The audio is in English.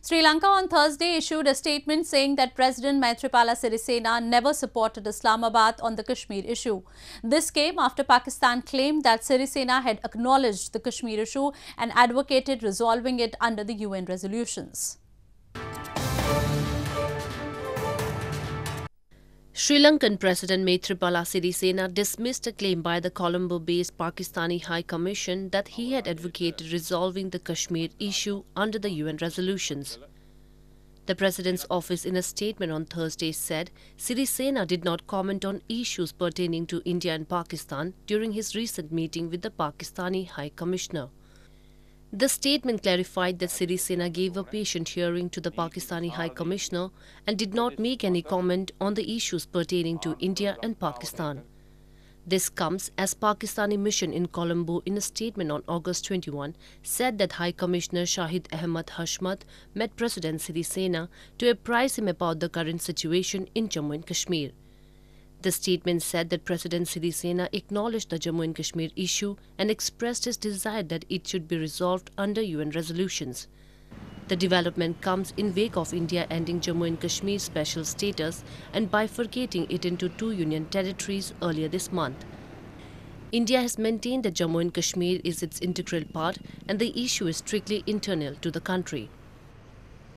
Sri Lanka on Thursday issued a statement saying that President Maithripala Sirisena never supported Islamabad on the Kashmir issue. This came after Pakistan claimed that Sirisena had acknowledged the Kashmir issue and advocated resolving it under the UN resolutions. Sri Lankan President Maithripala Sirisena dismissed a claim by the Colombo-based Pakistani High Commission that he had advocated resolving the Kashmir issue under the UN resolutions. The President's office in a statement on Thursday said Sirisena did not comment on issues pertaining to India and Pakistan during his recent meeting with the Pakistani High Commissioner. The statement clarified that Sirisena gave a patient hearing to the Pakistani High Commissioner and did not make any comment on the issues pertaining to India and Pakistan. This comes as Pakistani mission in Colombo in a statement on August 21 said that High Commissioner Shahid Ahmad Hashmat met President Sirisena to apprise him about the current situation in Jammu and Kashmir. The statement said that President Sirisena acknowledged the Jammu and Kashmir issue and expressed his desire that it should be resolved under UN resolutions. The development comes in wake of India ending Jammu and Kashmir special status and bifurcating it into two union territories earlier this month. India has maintained that Jammu and Kashmir is its integral part and the issue is strictly internal to the country.